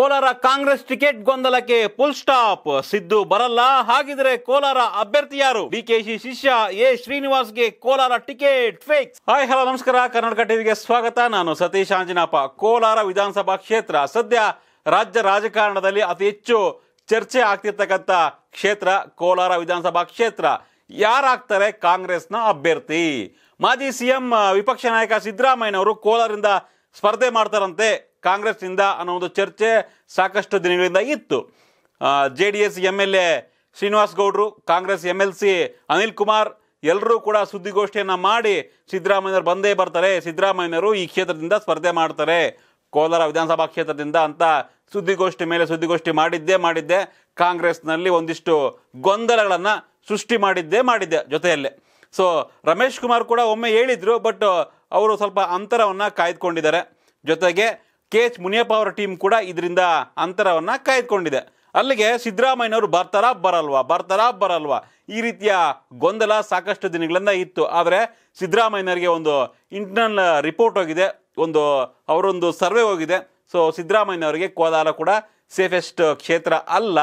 Kolar Congress ticket ಗೊಂದಲಕ್ಕೆ full stop Siddu ಬರಲ್ಲ. ಹಾಗಿದ್ರೆ ಕೋಲಾರ ಅಭ್ಯರ್ಥಿ ಯಾರು? ಡಿಕೆಶಿ ಶಿಷ್ಯ A ಶ್ರೀನಿವಾಸ್ಗೆ Kolar ticket fix hi, hello, ನಮಸ್ಕಾರ. ಕರ್ನಾಟಕ ಟಿವಿಗೆ ಸ್ವಾಗತ. ನಾನು ಸತೀಶ್ ಆಂಜನಾಪ. ಕೋಲಾರ ವಿಧಾನಸಭಾ ಕ್ಷೇತ್ರ. ಸದ್ಯ ರಾಜ್ಯ ರಾಜಕಾರಣದಲ್ಲಿ ಅತಿ ಹೆಚ್ಚು ಚರ್ಚೆ ಆಗ್ತಿರ್ತಕ್ಕಂಥ ಕ್ಷೇತ್ರ ಕೋಲಾರ ವಿಧಾನಸಭಾ ಕ್ಷೇತ್ರ. ಯಾರಾಗ್ತಾರೆ ಕಾಂಗ್ರೆಸ್ನ ಅಭ್ಯರ್ಥಿ? ಮಾಜಿ ಸಿಎಂ, ವಿಪಕ್ಷ ನಾಯಕ ಸಿದ್ದರಾಮಯ್ಯನವರು ಕೋಲಾರದಿಂದ ಸ್ಪರ್ಧೆ ಮಾಡ್ತಾರಂತೆ. ಕಾಂಗ್ರೆಸ್ನಿಂದ ಅನ್ನೋ ಒಂದು ಚರ್ಚೆ ಸಾಕಷ್ಟು ದಿನಗಳಿಂದ ಇತ್ತು. J D S M L A Srinivas ಗೌಡ್ರು, Congress M L C Anil Kumar ಎಲ್ಲರೂ ಕೂಡ ಸುದ್ದಿಗೋಷ್ಠಿಯನ್ನು ಮಾಡಿ ಸಿದ್ದರಾಮಯ್ಯವರು ಬಂದೇ ಬರ್ತಾರೆ. ಸಿದ್ದರಾಮಯ್ಯನವರು ಈ ಕ್ಷೇತ್ರದಿಂದ ಸ್ಪರ್ಧೆ ಮಾಡ್ತಾರೆ. ಕೋಲಾರ ವಿಧಾನಸಭಾ ಕ್ಷೇತ್ರದಿಂದ ಅಂತ ಸುದ್ದಿಗೋಷ್ಠಿ ಮೇಲೆ ಸುದ್ದಿಗೋಷ್ಠಿ ಮಾಡಿದ್ದೇ ಮಾಡಿದ್ದೆ. ಕಾಂಗ್ರೆಸ್ನಲ್ಲಿ ಒಂದಿಷ್ಟು ಗೊಂದಲಗಳನ್ನು ಸೃಷ್ಟಿ ಮಾಡಿದ್ದೇ ಮಾಡಿದ್ದೆ ಜೊತೆಯಲ್ಲೇ. ಸೊ ರಮೇಶ್ ಕುಮಾರ್ ಕೂಡ ಒಮ್ಮೆ ಹೇಳಿದ್ರು ಬಟ್ ಅವರು ಸ್ವಲ್ಪ ಅಂತರವನ್ನು ಕಾಯ್ದುಕೊಂಡಿದ್ದಾರೆ. ಜೊತೆಗೆ ಕೆ ಎಚ್ ಮುನಿಯಪ್ಪ ಅವರ ಟೀಮ್ ಕೂಡ ಇದರಿಂದ ಅಂತರವನ್ನು ಕಾಯ್ದುಕೊಂಡಿದೆ. ಅಲ್ಲಿಗೆ ಸಿದ್ದರಾಮಯ್ಯನವರು ಬರ್ತಾರಾ ಬರಲ್ವಾ ಬರ್ತಾರಾ ಬರಲ್ವಾ? ಈ ರೀತಿಯ ಗೊಂದಲ ಸಾಕಷ್ಟು ದಿನಗಳಿಂದ ಇತ್ತು. ಆದರೆ ಸಿದ್ದರಾಮಯ್ಯನವರಿಗೆ ಒಂದು ಇಂಟರ್ನಲ್ ರಿಪೋರ್ಟ್ ಹೋಗಿದೆ, ಒಂದು ಅವರೊಂದು ಸರ್ವೆ ಹೋಗಿದೆ. ಸೊ ಸಿದ್ದರಾಮಯ್ಯನವರಿಗೆ ಕೋಲಾರ ಕೂಡ ಸೇಫೆಸ್ಟ್ ಕ್ಷೇತ್ರ ಅಲ್ಲ.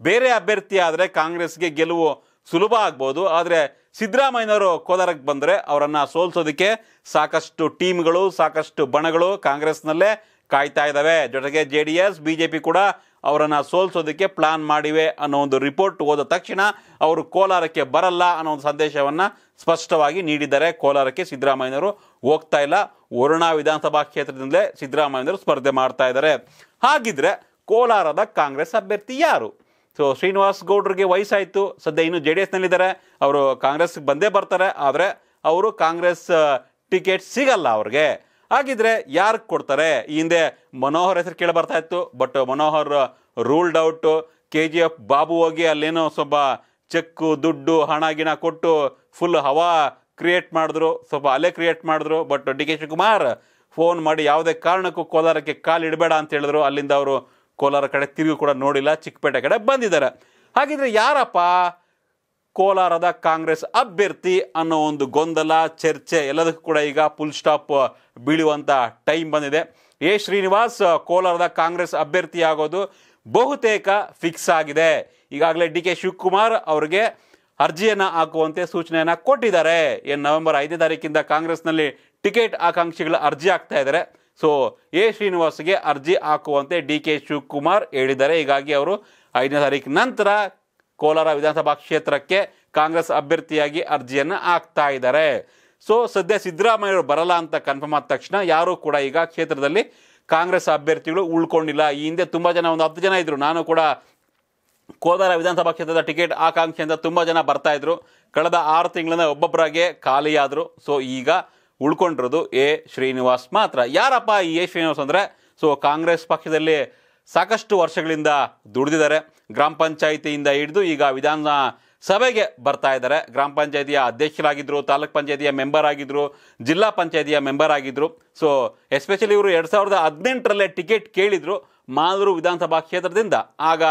ಬೇರೆ ಅಭ್ಯರ್ಥಿ ಆದರೆ ಕಾಂಗ್ರೆಸ್ಗೆ ಗೆಲುವು ಸುಲಭ ಆಗ್ಬೋದು. ಆದರೆ ಸಿದ್ದರಾಮಯ್ಯನವರು ಕೋಲಾರಕ್ಕೆ ಬಂದರೆ ಅವರನ್ನು ಸೋಲ್ಸೋದಕ್ಕೆ ಸಾಕಷ್ಟು ಟೀಮ್ಗಳು ಸಾಕಷ್ಟು ಬಣಗಳು ಕಾಂಗ್ರೆಸ್ನಲ್ಲೇ ಕಾಯ್ತಾ ಇದ್ದಾವೆ ಜೊತೆಗೆ J D S B J P ಕೂಡ ಅವರನ್ನು ಸೋಲ್ಸೋದಕ್ಕೆ ಪ್ಲಾನ್ ಮಾಡಿವೆ ಅನ್ನೋ ಒಂದು ರಿಪೋರ್ಟ್ ಹೋದ ತಕ್ಷಣ ಅವರು ಕೋಲಾರಕ್ಕೆ ಬರಲ್ಲ ಅನ್ನೋ ಒಂದು ಸಂದೇಶವನ್ನು ಸ್ಪಷ್ಟವಾಗಿ ನೀಡಿದ್ದಾರೆ ಕೋಲಾರಕ್ಕೆ ಸಿದ್ದರಾಮಯ್ಯನವರು. ಹೋಗ್ತಾ ಇಲ್ಲ. ವರುಣಾ ವಿಧಾನಸಭಾ ಕ್ಷೇತ್ರದಿಂದಲೇ ಸಿದ್ದರಾಮಯ್ಯನವರು ಸ್ಪರ್ಧೆ ಮಾಡ್ತಾ ಇದ್ದಾರೆ. ಹಾಗಿದ್ರೆ ಕೋಲಾರದ ಕಾಂಗ್ರೆಸ್ ಅಭ್ಯರ್ಥಿ ಯಾರು? ಸೊ ಶ್ರೀನಿವಾಸ್ ಗೌಡ್ರಿಗೆ ವಯಸ್ಸಾಯಿತು. ಸದ್ಯ ಇನ್ನು ಜೆ ಡಿ ಎಸ್ನಲ್ಲಿದ್ದಾರೆ ಅವರು ಕಾಂಗ್ರೆಸ್ಗೆ ಬಂದೇ ಬರ್ತಾರೆ. ಆದರೆ ಅವರು ಕಾಂಗ್ರೆಸ್ ಟಿಕೆಟ್ ಸಿಗಲ್ಲ ಅವ್ರಿಗೆ. ಹಾಗಿದ್ರೆ ಯಾರು ಕೊಡ್ತಾರೆ? ಈ ಹಿಂದೆ ಮನೋಹರ್ ಹೆಸರು ಕೇಳಿ ಬರ್ತಾ ಇತ್ತು but Manohar ruled out K G F Babu ಹೋಗಿ ಅಲ್ಲೇನೋ ಸ್ವಲ್ಪ ಚೆಕ್ಕು, ದುಡ್ಡು, ಹಣ, ಗಿಣ ಕೊಟ್ಟು ಫುಲ್ ಹವಾ ಕ್ರಿಯೇಟ್ ಮಾಡಿದ್ರು. ಸ್ವಲ್ಪ ಅಲೆ ಕ್ರಿಯೇಟ್ ಮಾಡಿದ್ರು but D K Shivakumar phone ಮಾಡಿ ಯಾವುದೇ ಕಾರಣಕ್ಕೂ ಕೋಲಾರಕ್ಕೆ ಕಾಲು ಇಡಬೇಡ ಅಂತ ಹೇಳಿದ್ರು. ಅಲ್ಲಿಂದ ಅವರು ಕೋಲಾರ ಕಡೆ ತಿರುಗಿ ಕೂಡ ನೋಡಿಲ್ಲ, ಚಿಕ್ಕಪೇಟೆ ಕಡೆ ಬಂದಿದ್ದಾರೆ. ಹಾಗಿದ್ರೆ ಯಾರಪ್ಪ? ಕೋಲಾರದ ಕಾಂಗ್ರೆಸ್ ಅಭ್ಯರ್ಥಿ ಅನ್ನೋ ಒಂದು ಗೊಂದಲ, ಚರ್ಚೆ ಎಲ್ಲದಕ್ಕೂ ಕೂಡ ಈಗ ಫುಲ್ ಸ್ಟಾಪ್ ಬೀಳುವಂಥ ಟೈಮ್ ಬಂದಿದೆ. ಎ ಶ್ರೀನಿವಾಸ್, ಕೋಲಾರದ ಕಾಂಗ್ರೆಸ್ ಅಭ್ಯರ್ಥಿ ಆಗೋದು ಬಹುತೇಕ ಫಿಕ್ಸ್ ಆಗಿದೆ. ಈಗಾಗಲೇ ಡಿ ಕೆ ಶಿವಕುಮಾರ್ ಅವರಿಗೆ ಅರ್ಜಿಯನ್ನು ಹಾಕುವಂತೆ ಸೂಚನೆಯನ್ನು ಕೊಟ್ಟಿದ್ದಾರೆ. ಏನು ನವೆಂಬರ್ ಐದನೇ ತಾರೀಕಿಂದ ಕಾಂಗ್ರೆಸ್ನಲ್ಲಿ ಟಿಕೆಟ್ ಆಕಾಂಕ್ಷಿಗಳ ಅರ್ಜಿ ಹಾಕ್ತಾ ಇದ್ದಾರೆ. ಸೊ ಎ ಶ್ರೀನಿವಾಸ್ಗೆ ಅರ್ಜಿ ಹಾಕುವಂತೆ ಡಿ ಕೆ ಶಿವಕುಮಾರ್ ಹೇಳಿದ್ದಾರೆ. ಹೀಗಾಗಿ ಅವರು ಐದನೇ ತಾರೀಕು ನಂತರ ಕೋಲಾರ ವಿಧಾನಸಭಾ ಕ್ಷೇತ್ರಕ್ಕೆ ಕಾಂಗ್ರೆಸ್ ಅಭ್ಯರ್ಥಿಯಾಗಿ ಅರ್ಜಿಯನ್ನು ಹಾಕ್ತಾ ಇದ್ದಾರೆ. ಸೊ ಸದ್ಯ ಸಿದ್ದರಾಮಯ್ಯವರು ಬರಲ್ಲ ಅಂತ ಕನ್ಫರ್ಮ್ ಆದ ತಕ್ಷಣ ಯಾರೂ ಕೂಡ ಈಗ ಕ್ಷೇತ್ರದಲ್ಲಿ ಕಾಂಗ್ರೆಸ್ ಅಭ್ಯರ್ಥಿಗಳು ಉಳ್ಕೊಂಡಿಲ್ಲ. ಈ ಹಿಂದೆ ತುಂಬ ಜನ, ಒಂದು ಹತ್ತು ಜನ ಇದ್ರು. ನಾನು ಕೂಡ ಕೋಲಾರ ವಿಧಾನಸಭಾ ಕ್ಷೇತ್ರದ ಟಿಕೆಟ್ ಆಕಾಂಕ್ಷೆಯಿಂದ ತುಂಬ ಜನ ಬರ್ತಾ ಇದ್ರು. ಕಳೆದ ಆರು ತಿಂಗಳನ್ನ ಒಬ್ಬೊಬ್ಬರಾಗೆ ಖಾಲಿಯಾದರು. ಸೊ ಈಗ ಉಳ್ಕೊಂಡಿರೋದು ಎ ಶ್ರೀನಿವಾಸ್ ಮಾತ್ರ. ಯಾರಪ್ಪ ಈ ಎ ಶ್ರೀನಿವಾಸ್ ಅಂದರೆ? ಸೊ ಕಾಂಗ್ರೆಸ್ ಪಕ್ಷದಲ್ಲಿ ಸಾಕಷ್ಟು ವರ್ಷಗಳಿಂದ ದುಡಿದಿದ್ದಾರೆ. ಗ್ರಾಮ ಪಂಚಾಯಿತಿಯಿಂದ ಹಿಡಿದು ಈಗ ವಿಧಾನ ಸಭೆಗೆ ಬರ್ತಾ ಇದ್ದಾರೆ. ಗ್ರಾಮ ಪಂಚಾಯಿತಿಯ ಅಧ್ಯಕ್ಷರಾಗಿದ್ದರು ತಾಲೂಕ್ ಪಂಚಾಯಿತಿಯ ಮೆಂಬರ್ ಆಗಿದ್ದರು ಜಿಲ್ಲಾ ಪಂಚಾಯಿತಿಯ ಮೆಂಬರ್ ಆಗಿದ್ದರು ಸೊ ಎಸ್ಪೆಷಲಿ ಇವರು ಎರಡು ಸಾವಿರದ ಹದಿನೆಂಟರಲ್ಲೇ ಟಿಕೆಟ್ ಕೇಳಿದರು ಮಾದರು ವಿಧಾನಸಭಾ ಕ್ಷೇತ್ರದಿಂದ. ಆಗ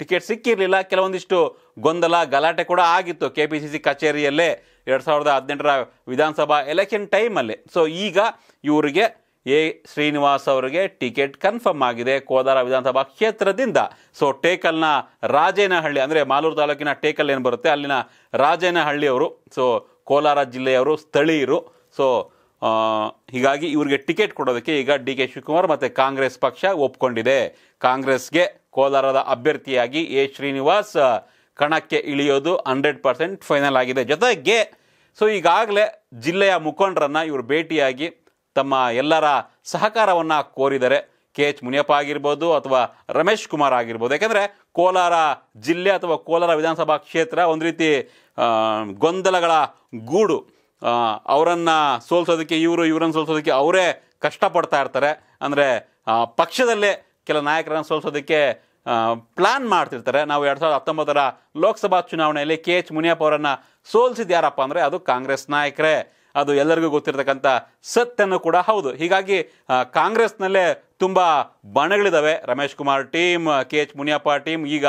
ಟಿಕೆಟ್ ಸಿಕ್ಕಿರಲಿಲ್ಲ. ಕೆಲವೊಂದಿಷ್ಟು ಗೊಂದಲ, ಗಲಾಟೆ ಕೂಡ ಆಗಿತ್ತು ಕೆ ಪಿ ಸಿ ಸಿ ಕಚೇರಿಯಲ್ಲೇ ಎರಡು ಸಾವಿರದ ಹದಿನೆಂಟರ ವಿಧಾನಸಭಾ ಎಲೆಕ್ಷನ್ ಟೈಮಲ್ಲಿ ಸೊ ಈಗ ಇವರಿಗೆ ಎ ಶ್ರೀನಿವಾಸ್ ಅವರಿಗೆ ಟಿಕೆಟ್ ಕನ್ಫರ್ಮ್ ಆಗಿದೆ. ಕೋಲಾರ ವಿಧಾನಸಭಾ ಕ್ಷೇತ್ರದಿಂದ. ಸೊ ಟೇಕಲ್ನ ರಾಜೇನಹಳ್ಳಿ, ಅಂದರೆ ಮಾಲೂರು ತಾಲೂಕಿನ ಟೇಕಲ್ ಏನು ಬರುತ್ತೆ? ಅಲ್ಲಿನ ರಾಜೇನಹಳ್ಳಿಯವರು ಸೊ ಕೋಲಾರ ಜಿಲ್ಲೆಯವರು ಸ್ಥಳೀಯರು. ಸೊ ಹೀಗಾಗಿ ಇವರಿಗೆ ಟಿಕೆಟ್ ಕೊಡೋದಕ್ಕೆ ಈಗ ಡಿ ಕೆ ಶಿವಕುಮಾರ್ ಮತ್ತು ಕಾಂಗ್ರೆಸ್ ಪಕ್ಷ ಒಪ್ಕೊಂಡಿದೆ. ಕಾಂಗ್ರೆಸ್ಗೆ ಕೋಲಾರದ ಅಭ್ಯರ್ಥಿಯಾಗಿ ಎ ಶ್ರೀನಿವಾಸ್ ಕಣಕ್ಕೆ ಇಳಿಯೋದು ಹಂಡ್ರೆಡ್ ಪರ್ಸೆಂಟ್ ಫೈನಲ್ ಆಗಿದೆ. ಜೊತೆಗೆ ಸೊ ಈಗಾಗಲೇ ಜಿಲ್ಲೆಯ ಮುಖಂಡರನ್ನು ಇವರು ಭೇಟಿಯಾಗಿ ತಮ್ಮ ಎಲ್ಲರ ಸಹಕಾರವನ್ನು ಕೋರಿದರೆ ಕೆ ಎಚ್ ಮುನಿಯಪ್ಪ ಆಗಿರ್ಬೋದು ಅಥವಾ ರಮೇಶ್ ಕುಮಾರ್ ಆಗಿರ್ಬೋದು. ಯಾಕೆಂದರೆ ಕೋಲಾರ ಜಿಲ್ಲೆ ಅಥವಾ ಕೋಲಾರ ವಿಧಾನಸಭಾ ಕ್ಷೇತ್ರ ಒಂದು ರೀತಿ ಗೊಂದಲಗಳ ಗೂಡು. ಅವರನ್ನು ಸೋಲ್ಸೋದಕ್ಕೆ, ಇವರು ಇವರನ್ನು ಸೋಲ್ಸೋದಕ್ಕೆ ಅವರೇ ಕಷ್ಟಪಡ್ತಾ ಇರ್ತಾರೆ. ಅಂದರೆ ಪಕ್ಷದಲ್ಲೇ ಕೆಲ ನಾಯಕರನ್ನು ಸೋಲ್ಸೋದಕ್ಕೆ ಪ್ಲ್ಯಾನ್ ಮಾಡ್ತಿರ್ತಾರೆ. ನಾವು ಎರಡು ಸಾವಿರದ ಹತ್ತೊಂಬತ್ತರ ಲೋಕಸಭಾ ಚುನಾವಣೆಯಲ್ಲಿ ಕೆ ಎಚ್ ಮುನಿಯಪ್ಪ ಅವರನ್ನು ಸೋಲ್ಸಿದ ಯಾರಪ್ಪ ಅಂದರೆ ಅದು ಕಾಂಗ್ರೆಸ್ ನಾಯಕರೇ. ಅದು ಎಲ್ಲರಿಗೂ ಗೊತ್ತಿರತಕ್ಕಂಥ ಸತ್ಯನೂ ಕೂಡ ಹೌದು. ಹೀಗಾಗಿ ಕಾಂಗ್ರೆಸ್ನಲ್ಲೇ ತುಂಬ ಬಣಗಳಿದ್ದಾವೆ Ramesh Kumar team, K H Muniyappa team, ಈಗ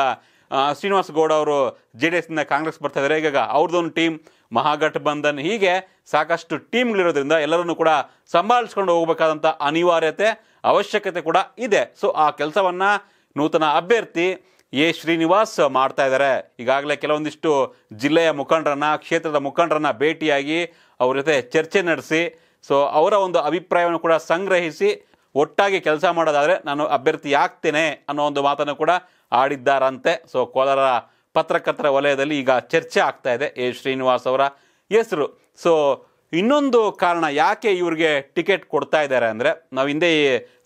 ಶ್ರೀನಿವಾಸ್ ಗೌಡ ಅವರು ಜೆ ಡಿ ಎಸ್ನಿಂದ ಕಾಂಗ್ರೆಸ್ ಬರ್ತಾ ಇದ್ದಾರೆ ಈಗ ಅವ್ರದ್ದೊಂದು ಟೀಮ್, ಮಹಾಗಠಬಂಧನ್. ಹೀಗೆ ಸಾಕಷ್ಟು ಟೀಮ್ಗಳಿರೋದ್ರಿಂದ ಎಲ್ಲರನ್ನು ಕೂಡ ಸಂಭಾಳಿಸ್ಕೊಂಡು ಹೋಗಬೇಕಾದಂಥ ಅನಿವಾರ್ಯತೆ, ಅವಶ್ಯಕತೆ ಕೂಡ ಇದೆ. ಸೊ, ಆ ಕೆಲಸವನ್ನು ನೂತನ ಅಭ್ಯರ್ಥಿ ಎ ಶ್ರೀನಿವಾಸ್ ಮಾಡ್ತಾ ಇದ್ದಾರೆ ಈಗಾಗಲೇ ಕೆಲವೊಂದಿಷ್ಟು ಜಿಲ್ಲೆಯ ಮುಖಂಡರನ್ನ, ಕ್ಷೇತ್ರದ ಮುಖಂಡರನ್ನ ಭೇಟಿಯಾಗಿ ಅವ್ರ ಜೊತೆ ಚರ್ಚೆ ನಡೆಸಿ ಸೊ ಅವರ ಒಂದು ಅಭಿಪ್ರಾಯವನ್ನು ಕೂಡ ಸಂಗ್ರಹಿಸಿ, ಒಟ್ಟಾಗಿ ಕೆಲಸ ಮಾಡೋದಾದರೆ ನಾನು ಅಭ್ಯರ್ಥಿ ಆಗ್ತೇನೆ ಅನ್ನೋ ಒಂದು ಮಾತನ್ನು ಕೂಡ ಆಡಿದ್ದಾರಂತೆ. ಸೊ ಕೋಲಾರ ಪತ್ರಕರ್ತರ ವಲಯದಲ್ಲಿ ಈಗ ಚರ್ಚೆ ಆಗ್ತಾ ಇದೆ. ಎ ಶ್ರೀನಿವಾಸ್ ಅವರ ಹೆಸರು. ಸೊ ಇನ್ನೊಂದು ಕಾರಣ ಯಾಕೆ ಇವ್ರಿಗೆ ಟಿಕೆಟ್ ಕೊಡ್ತಾ ಇದ್ದಾರೆ ಅಂದರೆ, ನಾವು ಹಿಂದೆ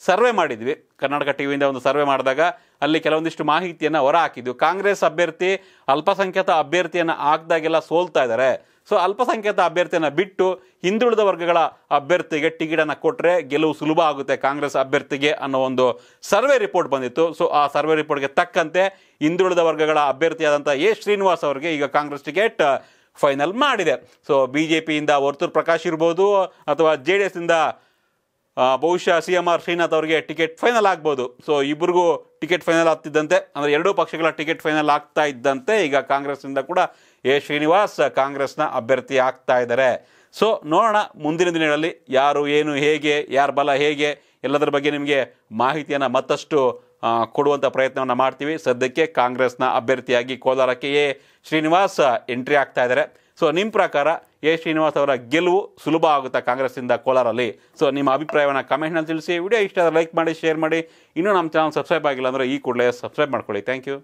ಸರ್ವೆ ಮಾಡಿದ್ವಿ. ಕರ್ನಾಟಕ ಟಿವಿಯಿಂದ ಒಂದು ಸರ್ವೆ ಮಾಡಿದಾಗ ಅಲ್ಲಿ ಕೆಲವೊಂದಿಷ್ಟು ಮಾಹಿತಿಯನ್ನು ಹೊರ ಹಾಕಿದ್ವಿ ಕಾಂಗ್ರೆಸ್ ಅಭ್ಯರ್ಥಿ, ಅಲ್ಪಸಂಖ್ಯಾತ ಅಭ್ಯರ್ಥಿಯನ್ನು ಹಾಕಿದಾಗೆಲ್ಲ ಸೋಲ್ತಾ ಇದ್ದಾರೆ. ಸೊ ಅಲ್ಪಸಂಖ್ಯಾತ ಅಭ್ಯರ್ಥಿಯನ್ನು ಬಿಟ್ಟು ಹಿಂದುಳಿದ ವರ್ಗಗಳ ಅಭ್ಯರ್ಥಿಗೆ ಟಿಕೆಟನ್ನು ಕೊಟ್ಟರೆ ಗೆಲುವು ಸುಲಭ ಆಗುತ್ತೆ ಕಾಂಗ್ರೆಸ್ ಅಭ್ಯರ್ಥಿಗೆ ಅನ್ನೋ ಒಂದು ಸರ್ವೆ ರಿಪೋರ್ಟ್ ಬಂದಿತ್ತು. ಸೊ ಆ ಸರ್ವೆ ರಿಪೋರ್ಟ್ಗೆ ತಕ್ಕಂತೆ ಹಿಂದುಳಿದ ವರ್ಗಗಳ ಅಭ್ಯರ್ಥಿಯಾದಂಥ ಎ ಶ್ರೀನಿವಾಸ್ ಅವರಿಗೆ ಈಗ ಕಾಂಗ್ರೆಸ್ ಟಿಕೆಟ್ ಫೈನಲ್ ಮಾಡಿದೆ. ಸೊ ಬಿ ಜೆ ಪಿಯಿಂದ ವರ್ತೂರ್ ಪ್ರಕಾಶ್ ಇರ್ಬೋದು, ಅಥವಾ ಜೆ ಡಿ ಎಸ್ನಿಂದ ಬಹುಶಃ ಸಿ ಎಂ ಆರ್ ಶ್ರೀನಾಥ್ ಅವರಿಗೆ ಟಿಕೆಟ್ ಫೈನಲ್ ಆಗ್ಬೋದು. ಸೊ ಇಬ್ಬರಿಗೂ ಟಿಕೆಟ್ ಫೈನಲ್ ಆಗ್ತಿದ್ದಂತೆ. ಅಂದರೆ ಎರಡೂ ಪಕ್ಷಗಳ ಟಿಕೆಟ್ ಫೈನಲ್ ಆಗ್ತಾ ಇದ್ದಂತೆ. ಈಗ ಕಾಂಗ್ರೆಸ್ನಿಂದ ಕೂಡ ಎ ಶ್ರೀನಿವಾಸ್, ಕಾಂಗ್ರೆಸ್ನ ಅಭ್ಯರ್ಥಿ ಆಗ್ತಾ ಇದ್ದಾರೆ. ಸೊ ನೋಡೋಣ ಮುಂದಿನ ದಿನಗಳಲ್ಲಿ ಯಾರು, ಏನು, ಹೇಗೆ, ಯಾರ ಬಲ ಹೇಗೆ, ಎಲ್ಲದರ ಬಗ್ಗೆ ನಿಮಗೆ ಮಾಹಿತಿಯನ್ನು ಮತ್ತಷ್ಟು ಕೊಡುವಂಥ ಪ್ರಯತ್ನವನ್ನು ಮಾಡ್ತೀವಿ. ಸದ್ಯಕ್ಕೆ ಕಾಂಗ್ರೆಸ್ನ ಅಭ್ಯರ್ಥಿಯಾಗಿ ಕೋಲಾರಕ್ಕೆ ಎ. ಶ್ರೀನಿವಾಸ್ ಎಂಟ್ರಿ ಆಗ್ತಾ ಇದ್ದಾರೆ. ಸೊ ನಿಮ್ಮ ಪ್ರಕಾರ ಎ. ಶ್ರೀನಿವಾಸ್ ಅವರ ಗೆಲುವು ಸುಲಭ ಆಗುತ್ತಾ ಕಾಂಗ್ರೆಸ್ಸಿಂದ ಕೋಲಾರಲ್ಲಿ? ಸೊ ನಿಮ್ಮ ಅಭಿಪ್ರಾಯವನ್ನು ಕಮೆಂಟ್ನಲ್ಲಿ ತಿಳಿಸಿ. ವಿಡಿಯೋ ಇಷ್ಟ ಲೈಕ್ ಮಾಡಿ ಶೇರ್ ಮಾಡಿ. ಇನ್ನೂ ನಮ್ಮ ಚಾನಲ್ ಸಬ್ಸ್ಕ್ರೈಬ್ ಆಗಿಲ್ಲ ಅಂದರೆ ಈ ಕೂಡಲೇ ಸಬ್ಸ್ಕ್ರೈಬ್ ಮಾಡ್ಕೊಳ್ಳಿ. Thank you